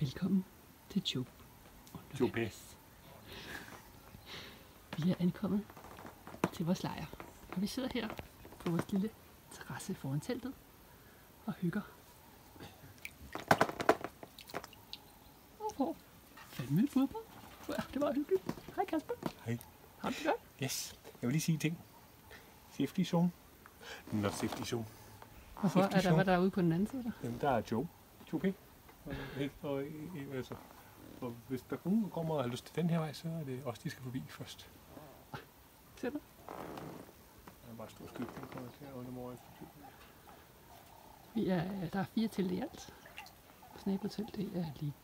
Velkommen til Job. Jobes. Vi er ankommet til vores lejr. Og vi sidder her på vores lille terrasse foran teltet og hygger. Og får fandme en fodbold. Ja, det var hyggeligt. Hej Kasper. Hej. Har du det godt? Yes. Jeg vil lige sige en ting. Safety zone. Not safety zone. Hvorfor? Safety Er der, zone. hvad der er ude på den anden side? Der? Jamen, der er Joe. Joe P. Og, altså, og hvis der nogen kommer og har lyst til den her vej, så er det os, de skal forbi først. Ser du? Der er bare stor skyld, der kommer til at under morgen. Vi er, der er fire telte i alt. Vores nabotelt, det er lige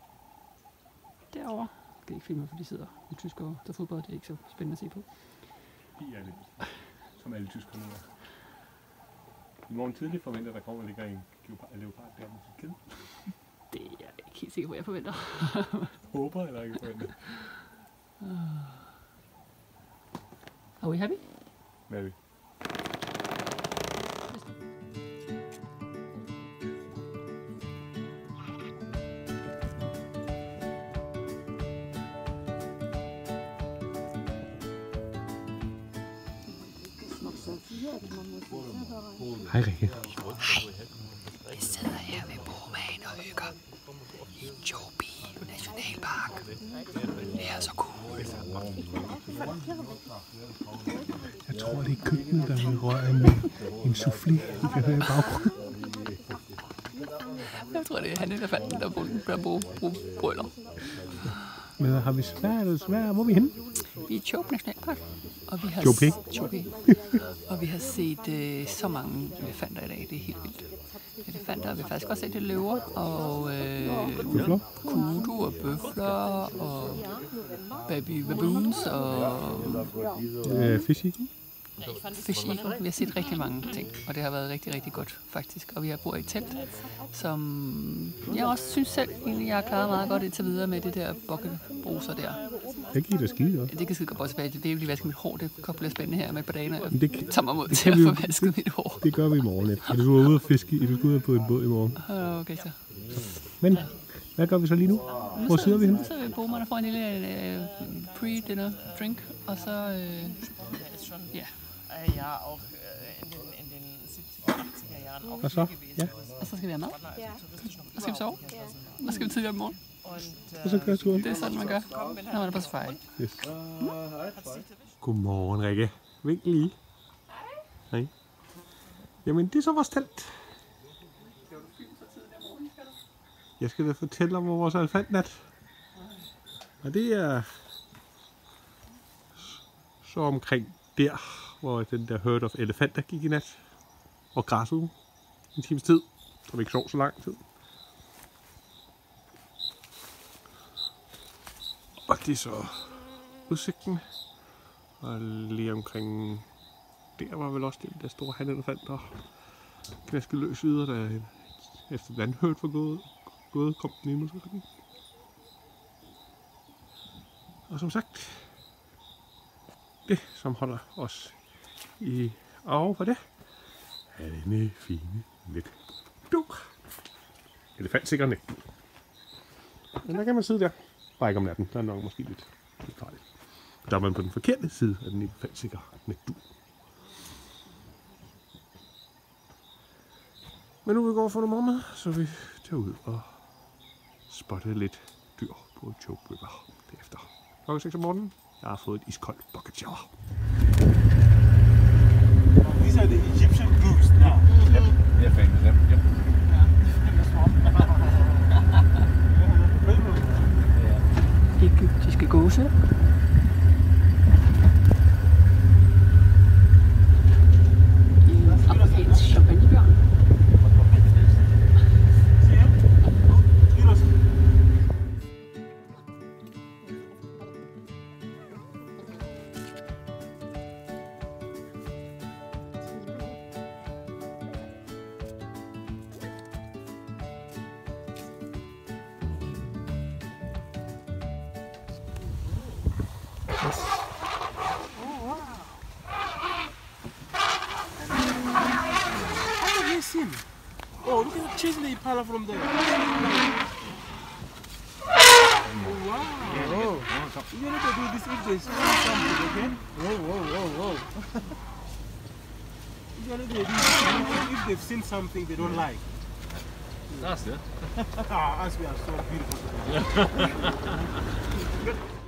derovre. Jeg kan ikke filme, for de sidder i tysk og der fodbold. Det er ikke så spændende at se på. De er lidt, som alle tyskerne er. I morgen tidlig forventer, der kommer og ligger en leopard der med sit kæde. Det er jeg ikke helt sikker på, hvad jeg forventer. Håber eller ikke forventer. Er we happy? Hvad Hej Rikke. Vi sidder her ved Borgman og hygger i Jobi Nationalpark. Det er så cool. Jeg tror, det er køkkenet, der vil røre med en soufflé, vi kan høre i baggrunden. Jeg tror, det er han elefanten, der bor, brøller. Men har vi svært svært? Hvor er vi henne? Vi er i Job Nationalpark. Og vi har s- Jobi. og vi har set øh, så mange elefanter i dag. Det er helt vildt. Elefanter. Vi har faktisk også set lidt løver og øh, Bøfler? kudu og bøfler og baby baboons og Øh, fishy? Eagle. Vi har set rigtig mange ting, og det har været rigtig, rigtig godt faktisk. Og vi har bor i et telt, som jeg også synes selv, egentlig, jeg har klaret meget godt indtil videre med det der bukkebruser der. Det giver da skide godt. Det kan skide godt bare tilbage. Det er jo lige vasket mit hår. Det kan blive spændende her med et par dage, når jeg det kan- tager mig mod det til at få vasket mit hår. Det gør vi i morgen. Er du ude at fiske? Er du skal ud på en båd i morgen? Okay, så. Men, hvad gør vi så lige nu? Hvor sidder vi henne? Så sidder vi på og får en lille øh, pre-dinner drink, og så... Øh, ja, äh, ja auch äh, in, den, in den 70er, 80er Jahren auch så? hier gewesen, Ja. så skal vi have mad. ja. Vi sove. Og skal vi tidligere om morgenen. Und turen. Det er sådan, man gør, når man er på safari. Yes. Godmorgen, Rikke. Vink lige. Hej. Jamen, det er så vores telt. Jeg skal da fortælle om vores elefantnat. Og det er så omkring der, hvor den der herd of elefanter gik i nat. Og græssede en times tid, så vi ikke sov så lang tid. Og det er så udsigten. Og lige omkring der var vel også den der store handelefant, der knaskede løs videre, da efter vandhørt var gået, gået kom den ind mod. Og som sagt, det som holder os i arve for det, er denne fine lidt duk. Elefantsikker net. Men der kan man sidde der. Bare ikke om natten. Der er nok måske lidt, lidt farligt. Der er man på den forkerte side af den elefantsikker netdu. Men nu vil vi gå og få noget morgenmad, så vi tager ud og spotte lidt dyr på Choke River derefter. Klokken 6 om morgenen. Jeg har fået et iskoldt bucket shower. Şey are the Egyptian groups now. Yep. Yeah, famous. Yep. yep. this. Oh, wow. Look, he's him. Oh, look at chasing the Impala from there. Oh, wow. Oh. You need to do this if there's something, okay? Whoa, whoa, whoa, whoa. if they've seen something they don't like. That's it. ah, as we are so beautiful.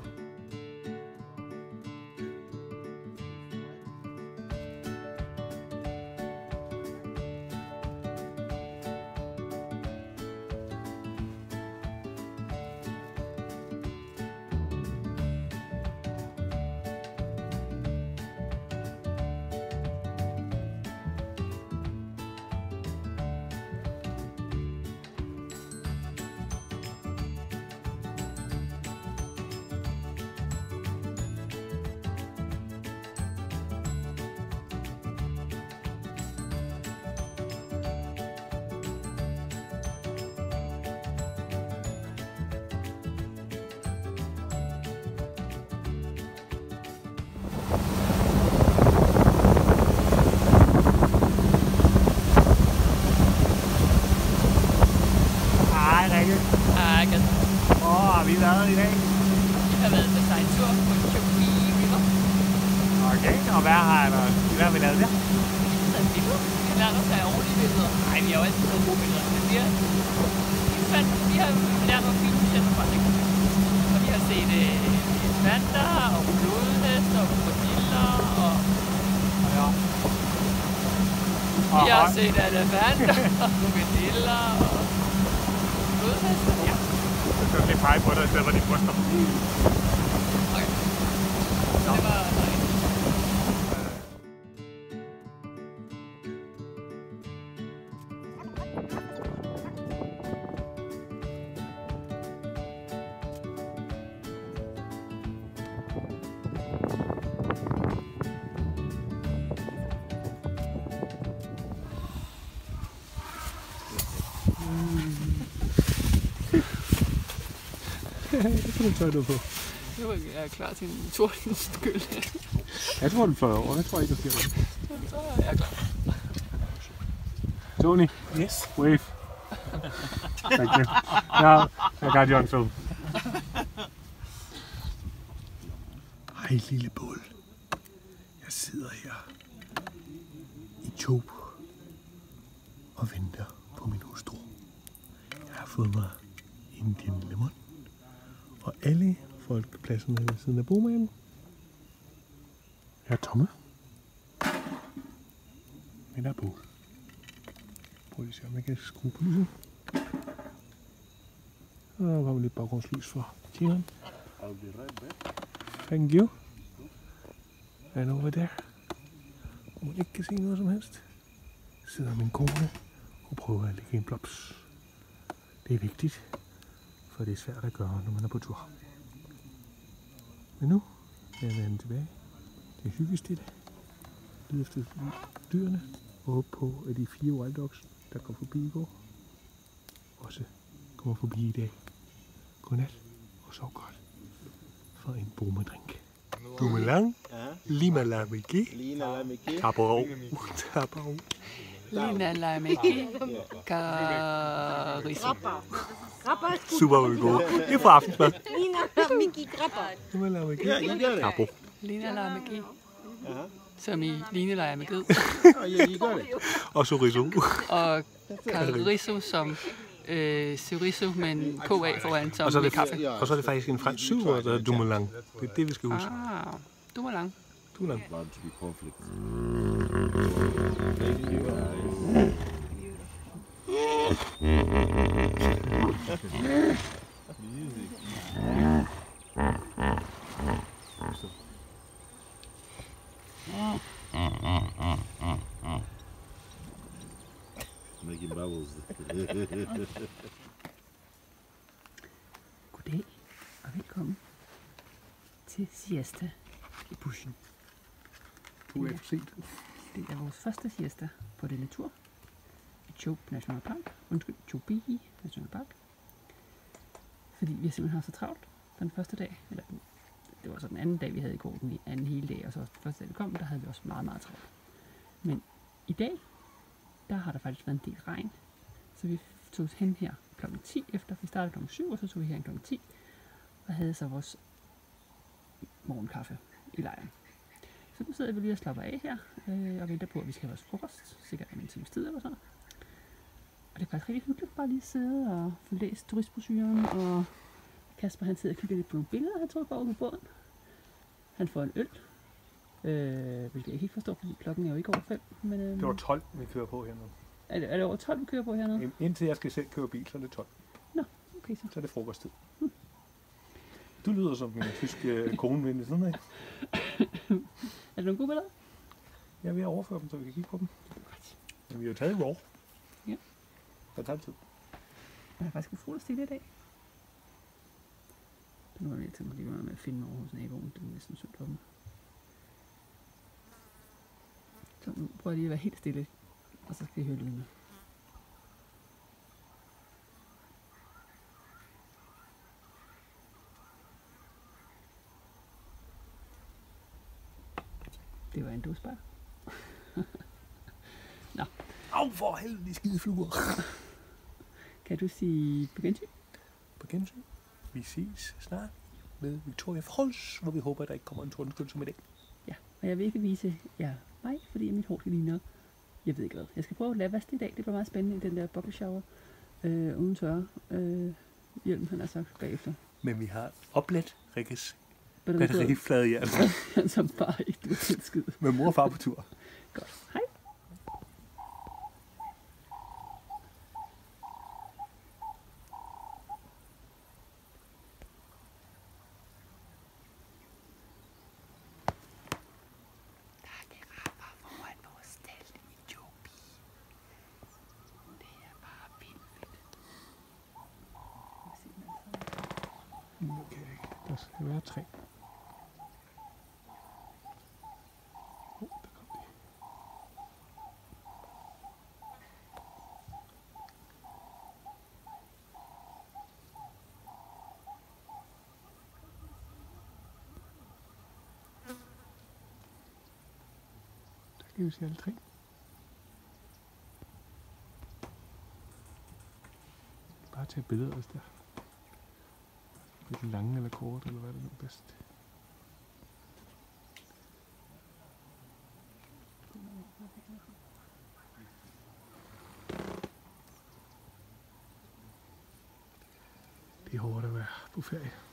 elefanter og flodheste og krokodiller og Ja. vi har set elefanter og krokodiller og flodheste. Ja. Så du lige pege på dig, i stedet for de bryster. Det kan du noget på. Nu er jeg klar til en tordenskyld. Jeg tror, den fløj over. Jeg tror ikke, der sker noget. Så er jeg klar. Tony, Yes. wave. Thank you. Now, I got you on film. Hej lille bål. Jeg sidder her i Tob og venter på min hustru. Jeg har fået mig Indian lemon. Og alle folkepladsen ved siden af bomagen er tomme. Men der er på. Prøv lige at se, om jeg kan skrue på lyset. Og der kommer lidt baggrundslys for tjeneren. I'll be right back. Thank you. And over there, hvor man ikke kan se noget som helst, sidder min kone og prøver at lægge en blops. Det er vigtigt, for det er svært at gøre, når man er på tur. Men nu er jeg vendt tilbage. Det er hyggestille. Lyd efter dyrene. Og håbe på, at de fire wild dogs, der kom forbi i går, også kommer forbi i dag. Godnat og sov godt for en bomedrink. Dumelang, lima la miki, Lina la Miki. tabao, tabao. Lina Lameki Kariso. Super vil gå. Det er for aftensmad. Lina Miki Grapper. Lima la miki, Yeah, you got it. tabo. Lina Lameki. Som i Line leger med ged. Yeah, you got it. Og chorizo. Og Cariso som øh, Chorizo med en KA foran som Og så er det, kaffe. og så er det faktisk en fransk syver, der er dumelang. Det er det, vi skal huske. Ah, du var lang. Dumelang. Bound to be conflict. Thank you, guys. Making bubbles. Goddag og velkommen til siesta i buschen. Du er for sent. Det er vores første siesta på denne tur i Chobe National Park. Undskyld, Chobe National Park. Fordi vi simpelthen har så travlt den første dag. Eller den- det var så den anden dag, vi havde i går, den anden hele dag, og så den første dag, vi kom, der havde vi også meget, meget travlt. Men i dag, der har der faktisk været en del regn. Så vi tog os hen her klokken 10 efter. Vi startede kl. 7, og så tog vi her klokken 10. Og havde så vores morgenkaffe i lejren. Så nu sidder vi lige og slapper af her, øh, og venter på, at vi skal have vores frokost, sikkert om en times tid eller sådan. Og det er faktisk rigtig hyggeligt bare lige at sidde og få læst turistbrosyren, og Kasper han sidder og kigger lidt på nogle billeder, han tog på på båden. Han får en øl, øh, hvilket jeg ikke helt forstår, fordi klokken er jo ikke over fem. Men, øh, Det var 12, vi kører på her nu. er, det, er det over 12, vi kører på hernede? Ind- Indtil jeg skal selv køre bil, så er det 12. Okay, så. Så er det frokosttid. Du lyder som min tyske kone ved sådan noget. Er det nogle gode billeder? Jeg at overføre dem, så vi kan kigge på dem. Men vi har taget raw. Ja. Det tager tid. Jeg har faktisk til det i dag. Nu er jeg tænkt mig lige noget med at finde over hos naboen. Det er næsten synd for dem. Så nu prøver jeg lige at være helt stille. Og så skal I høre lydene. Det var en dåsbar. Au, for helvede, de skide fluer. Kan du sige på gensyn? På gensyn. Vi ses snart med Victoria Falls, hvor vi håber, at der ikke kommer en tordenskyld som i dag. Ja, og jeg vil ikke vise jer mig, fordi mit hår det ligner, jeg ved ikke hvad. Jeg skal prøve at lade vaske i dag, det bliver meget spændende i den der bucket shower, øh, uden tørre. Øh, hjelm, han har sagt bagefter. Men vi har oplet Rikkes Batteriflade, batteriflade jern som bare ikke til skid. med mor og far på tur. Godt. Hej. Okay, der skal være tre. Oh, der kom de. Der skal vi se alle tre. Bare tage billeder, hvis der. Lidt lange eller korte, eller hvad er det nu bedst? Det er hårdt at være på ferie.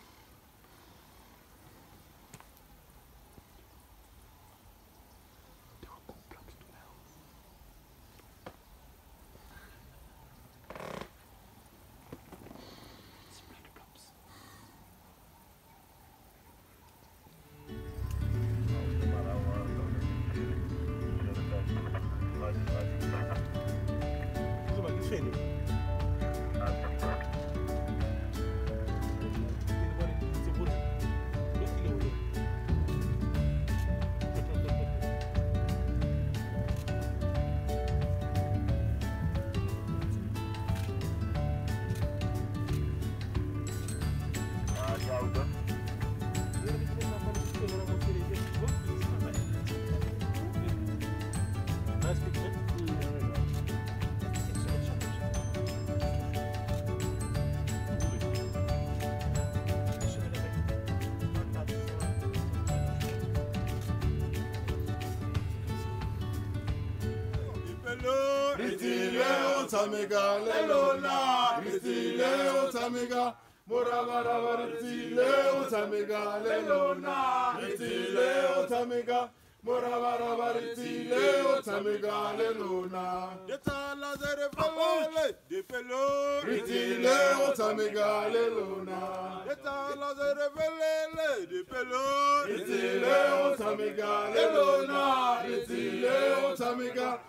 filho? Let's begin. otamiga lelola ritile otamiga morabaraba ritile otamiga lelona ritile otamiga morabaraba ritile otamiga lelona detala zere de pelo, ritile otamiga lelona detala zere felele defelo ritile otamiga lelona ritile otamiga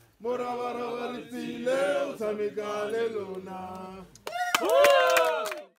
moravarava ri tile u tshameka